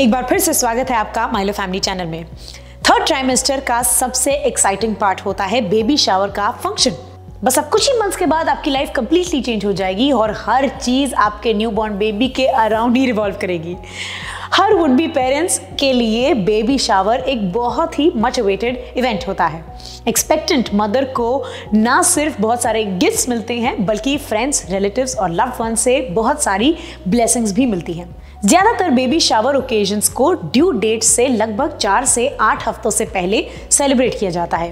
एक बार फिर से स्वागत है आपका माइलो फैमिली चैनल में। थर्ड ट्राइमेस्टर का सबसे एक्साइटिंग पार्ट होता है बेबी शावर का फ़ंक्शन बस अब कुछ ही मंथ्स के बाद आपकी लाइफ कंप्लीटली चेंज हो जाएगी और हर चीज़ आपके न्यू बॉर्न बेबी के अराउंड ही रिवॉल्व करेगी। हर वुड बी पेरेंट्स के लिए बेबी शावर एक बहुत ही मच अवेटेड इवेंट होता है। एक्सपेक्टेंट मदर को ना सिर्फ़ बहुत सारे गिफ्ट्स मिलते हैं, बल्कि फ्रेंड्स रिलेटिव्स और लव्ड वन से बहुत सारी ब्लेसिंग्स भी मिलती हैं। ज़्यादातर बेबी शावर ओकेजन्स को ड्यू डेट से लगभग चार से आठ हफ्तों से पहले सेलिब्रेट किया जाता है।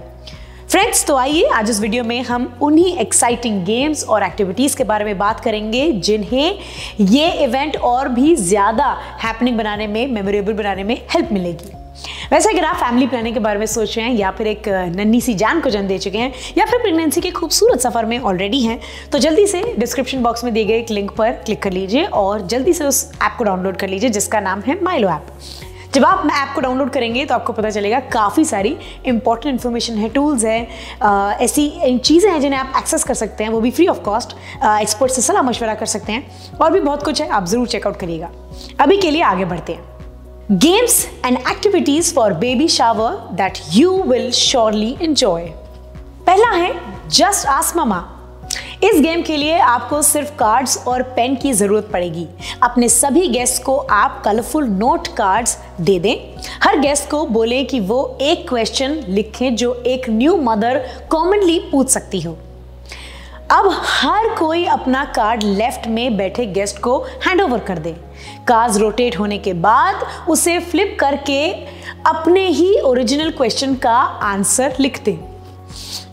फ्रेंड्स तो आइए आज इस वीडियो में हम उन्हीं एक्साइटिंग गेम्स और एक्टिविटीज़ के बारे में बात करेंगे जिन्हें ये इवेंट और भी ज़्यादा हैपनिंग बनाने में मेमोरेबल बनाने में हेल्प मिलेगी। वैसे अगर आप फैमिली प्लानिंग के बारे में सोच रहे हैं या फिर एक नन्ही सी जान को जन्म दे चुके हैं या फिर प्रेगनेंसी के खूबसूरत सफ़र में ऑलरेडी हैं तो जल्दी से डिस्क्रिप्शन बॉक्स में दिए गए एक लिंक पर क्लिक कर लीजिए और जल्दी से उस ऐप को डाउनलोड कर लीजिए जिसका नाम है माइलो ऐप जब आप ऐप को डाउनलोड करेंगे तो आपको पता चलेगा काफ़ी सारी इंपॉर्टेंट इन्फॉर्मेशन है टूल्स है ऐसी चीज़ें हैं जिन्हें आप एक्सेस कर सकते हैं, वो भी फ्री ऑफ़ कॉस्ट एक्सपर्ट से सलाह मशवरा कर सकते हैं और भी बहुत कुछ है, आप ज़रूर चेकआउट करिएगा। अभी के लिए आगे बढ़ते हैं। Games and activities for baby shower that you will surely enjoy पहला है जस्ट आस मामा इस गेम के लिए आपको सिर्फ़ कार्ड्स और पेन की ज़रूरत पड़ेगी। अपने सभी गेस्ट को आप कलरफुल नोट कार्ड्स दे दें। हर गेस्ट को बोले कि वो एक क्वेश्चन लिखें जो एक न्यू मदर कॉमनली पूछ सकती हो। अब हर कोई अपना कार्ड लेफ़्ट में बैठे गेस्ट को हैंड ओवर कर दे। कार्ड रोटेट होने के बाद उसे फ्लिप करके अपने ही ओरिजिनल क्वेश्चन का आंसर लिख दें।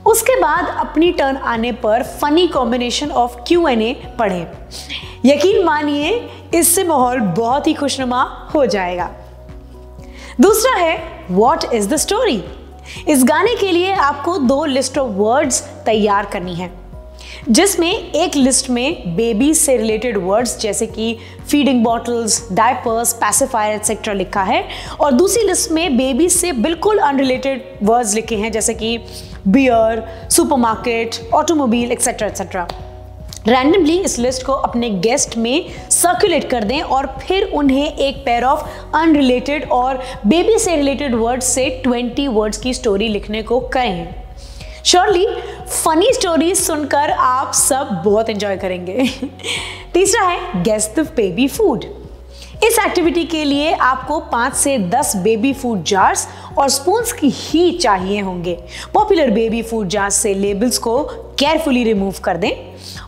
उसके बाद अपनी टर्न आने पर funny combination of Q and A पढ़े। यकीन मानिए, इससे माहौल बहुत ही खुशनुमा हो जाएगा। दूसरा है वॉट इज़ द स्टोरी इस गाने के लिए आपको दो लिस्ट ऑफ़ वर्ड्स तैयार करनी है। जिसमें एक लिस्ट में बेबी से रिलेटेड वर्ड्स जैसे कि feeding bottles diapers pacifier etcetera लिखा है। और दूसरी लिस्ट में बेबी से बिल्कुल अनरिलेटेड वर्ड्स लिखे हैं, जैसे कि beer supermarket automobile etcetera etcetera randomly इस लिस्ट को अपने गेस्ट में सर्कुलेट कर दें और फिर उन्हें एक पेयर ऑफ़ अनरिलेटेड और बेबी से रिलेटेड वर्ड्स से 20 वर्ड्स की स्टोरी लिखने को कहें। श्योरली फनी स्टोरीज सुनकर आप सब बहुत एंजॉय करेंगे। तीसरा है गेस द बेबी फ़ूड इस एक्टिविटी के लिए आपको पाँच से दस बेबी फ़ूड जार्स और स्पून्स की ही चाहिए होंगे। पॉपुलर बेबी फ़ूड जार्स से लेबल्स को केयरफुली रिमूव कर दें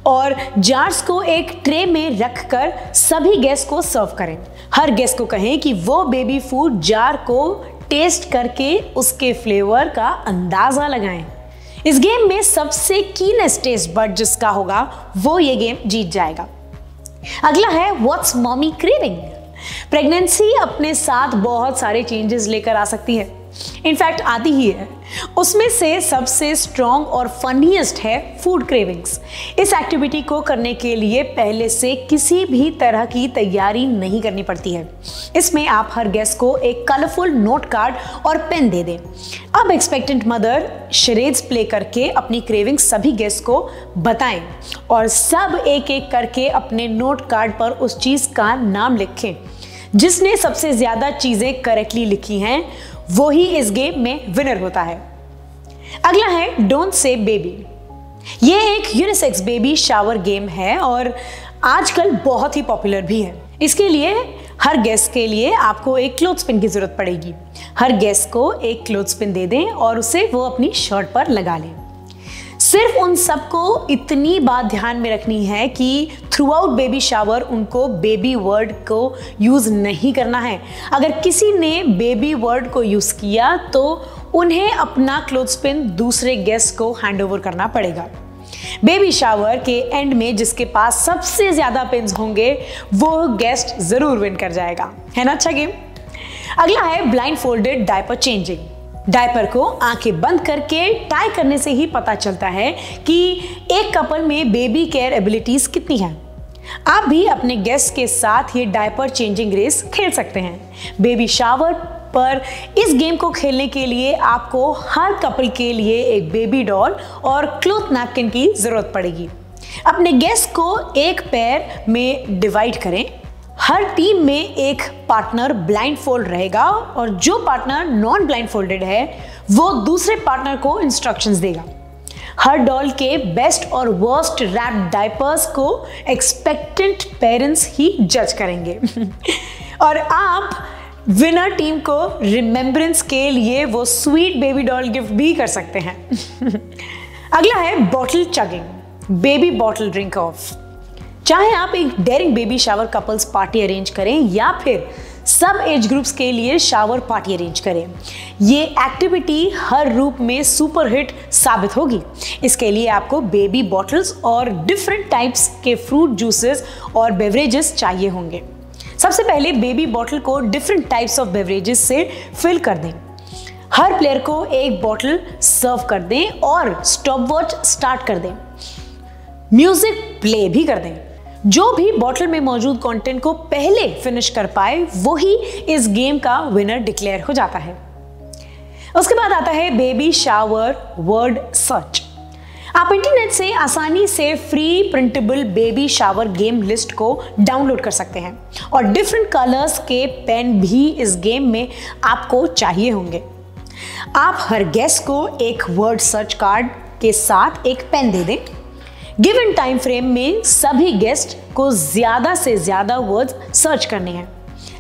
और जार्स को एक ट्रे में रखकर सभी गेस्ट को सर्व करें। हर गेस्ट को कहें कि वो बेबी फ़ूड जार को टेस्ट करके उसके फ्लेवर का अंदाज़ा लगाएँ। इस गेम में सबसे कीनेस्ट टेस्ट बट जिसका होगा, वो ये गेम जीत जाएगा। अगला है व्हाट्स मॉमी क्रेविंग प्रेगनेंसी अपने साथ बहुत सारे चेंजेस लेकर आ सकती है। इनफैक्ट आती ही है। उसमें से सबसे स्ट्रॉन्ग और फनीएस्ट है फ़ूड क्रेविंग्स इस एक्टिविटी को करने के लिए पहले से किसी भी तरह की तैयारी नहीं करनी पड़ती है। इसमें आप हर गेस्ट को एक कलरफुल नोट कार्ड और पेन दे दें। अब एक्सपेक्टेंट मदर शरेड्स प्ले करके अपनी क्रेविंग्स सभी गेस्ट को बताएँ और सब एक एक करके अपने नोट कार्ड पर उस चीज़ का नाम लिखें। जिसने सबसे ज़्यादा चीज़ें करेक्टली लिखी हैं वो ही इस गेम में विनर होता है। अगला है डोंट से बेबी ये एक यूनिसेक्स बेबी शावर गेम है और आजकल बहुत ही पॉपुलर भी है। इसके लिए हर गेस्ट के लिए आपको एक क्लोथ स्पिन की ज़रूरत पड़ेगी। हर गेस्ट को एक क्लोथ स्पिन दे दें और उसे वो अपनी शर्ट पर लगा लें। सिर्फ़ उन सबको इतनी बात ध्यान में रखनी है कि थ्रू आउट बेबी शावर उनको बेबी वर्ड को यूज़ नहीं करना है। अगर किसी ने बेबी वर्ड को यूज़ किया तो उन्हें अपना क्लोथ स्पिन दूसरे गेस्ट को हैंड ओवर करना पड़ेगा। बेबी शावर के एंड में जिसके पास सबसे ज़्यादा पिंस होंगे, वो गेस्ट ज़रूर विन कर जाएगा। है ना अच्छा गेम अगला है blind folded diaper changing diaper को आँखें बंद करके टाई करने से ही पता चलता है कि एक कपल में बेबी केयर एबिलिटीज कितनी है। आप भी अपने गेस्ट के साथ ये डायपर चेंजिंग रेस खेल सकते हैं। बेबी शावर पर इस गेम को खेलने के लिए आपको हर कपल के लिए एक बेबी डॉल और क्लोथ नैपकिन की ज़रूरत पड़ेगी। अपने गेस्ट को एक पैर में डिवाइड करें। हर टीम में एक पार्टनर ब्लाइंड फोल्ड रहेगा और जो पार्टनर नॉन ब्लाइंड फोल्डेड है, वो दूसरे पार्टनर को इंस्ट्रक्शंस देगा। हर डॉल के बेस्ट और वर्स्ट रैप डाइपर्स को एक्सपेक्टेंट पेरेंट्स ही जज करेंगे। और आप विनर टीम को रिमेम्बरेंस के लिए वो स्वीट बेबी डॉल गिफ्ट भी कर सकते हैं। अगला है bottle chugging, baby bottle drink off. चाहे आप एक daring baby shower couples party arrange करें या फिर सब एज ग्रुप्स के लिए शावर पार्टी अरेंज करें, ये एक्टिविटी हर रूप में सुपर हिट साबित होगी। इसके लिए आपको बेबी बॉटल्स और डिफरेंट टाइप्स के फ्रूट जूसेस और बेवरेजेस चाहिए होंगे। सबसे पहले बेबी बॉटल को डिफरेंट टाइप्स ऑफ़ बेवरेजेस से फिल कर दें। हर प्लेयर को एक बॉटल सर्व कर दें और स्टॉप वॉच स्टार्ट कर दें। म्यूज़िक प्ले भी कर दें। जो भी बॉटल में मौजूद कंटेंट को पहले फिनिश कर पाए, वही इस गेम का विनर डिक्लेयर हो जाता है। उसके बाद आता है बेबी शावर वर्ड सर्च आप इंटरनेट से आसानी से free printable baby shower game list को डाउनलोड कर सकते हैं। और डिफरेंट कलर्स के पेन भी इस गेम में आपको चाहिए होंगे। आप हर गेस्ट को एक वर्ड सर्च कार्ड के साथ एक पेन दे दें। गिवन टाइम फ्रेम में सभी गेस्ट को ज़्यादा से ज़्यादा वर्ड्स सर्च करने हैं।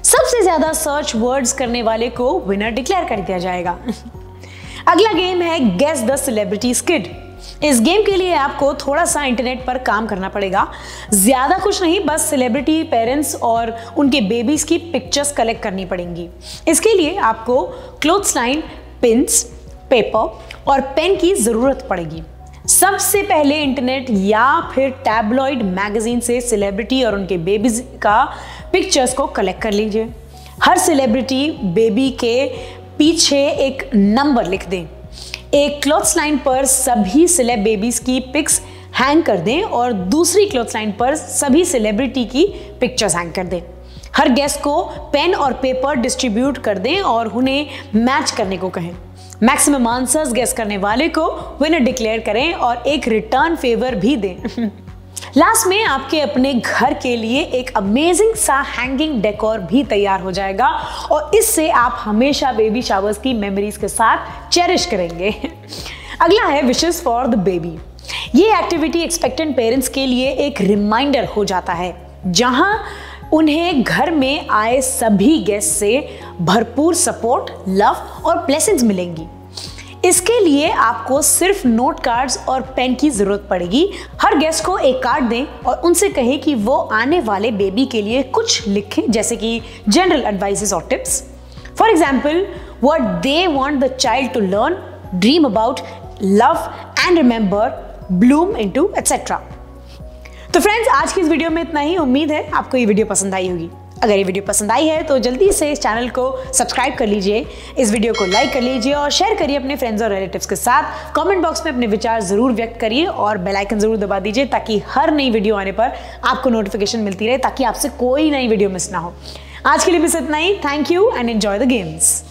सबसे ज़्यादा सर्च वर्ड्स करने वाले को विनर डिक्लेयर कर दिया जाएगा। अगला गेम है गेस द सेलिब्रिटी स्किड इस गेम के लिए आपको थोड़ा सा इंटरनेट पर काम करना पड़ेगा। ज़्यादा कुछ नहीं, बस सेलिब्रिटी पेरेंट्स और उनके बेबीज़ की पिक्चर्स कलेक्ट करनी पड़ेंगी। इसके लिए आपको क्लोथ्स लाइन पिंस पेपर और पेन की ज़रूरत पड़ेगी। सबसे पहले इंटरनेट या फिर टैबलॉइड मैगजीन से सेलिब्रिटी और उनके बेबीज का पिक्चर्स को कलेक्ट कर लीजिए। हर सेलिब्रिटी बेबी के पीछे एक नंबर लिख दें। एक क्लॉथ्स लाइन पर सभी सिलेब बेबीज की पिक्स हैंग कर दें और दूसरी क्लॉथ्स लाइन पर सभी सेलिब्रिटी की पिक्चर्स हैंग कर दें। हर गेस्ट को पेन और पेपर डिस्ट्रीब्यूट कर दें और उन्हें मैच करने को कहें। मैक्सिमम आंसर्स गेस करने वाले को विनर डिक्लेयर करें और एक रिटर्न फेवर भी दें। लास्ट में आपके अपने घर के लिए एक अमेजिंग सा हैंगिंग डेकोर भी तैयार हो जाएगा और इससे आप हमेशा बेबी शावर्स की मेमोरीज के साथ चेरिश करेंगे। अगला है विशेष फॉर द बेबी ये एक्टिविटी एक्सपेक्टेंट पेरेंट्स के लिए एक रिमाइंडर हो जाता है, जहाँ उन्हें घर में आए सभी गेस्ट से भरपूर सपोर्ट लव और ब्लेसिंग्स मिलेंगी। इसके लिए आपको सिर्फ़ नोट कार्ड्स और पेन की ज़रूरत पड़ेगी। हर गेस्ट को एक कार्ड दें और उनसे कहें कि वो आने वाले बेबी के लिए कुछ लिखें, जैसे कि जनरल एडवाइसेस और tips for example what they want the child to learn dream about love and remember bloom in to etcetera तो फ्रेंड्स आज की इस वीडियो में इतना ही। उम्मीद है आपको ये वीडियो पसंद आई होगी। अगर ये वीडियो पसंद आई है तो जल्दी से इस चैनल को सब्सक्राइब कर लीजिए, इस वीडियो को लाइक कर लीजिए और शेयर करिए अपने फ्रेंड्स और रिलेटिव्स के साथ। कमेंट बॉक्स में अपने विचार ज़रूर व्यक्त करिए और बेल आइकन ज़रूर दबा दीजिए ताकि हर नई वीडियो आने पर आपको नोटिफिकेशन मिलती रहे, ताकि आपसे कोई नई वीडियो मिस ना हो। आज के लिए बस इतना ही। Thank you and enjoy the games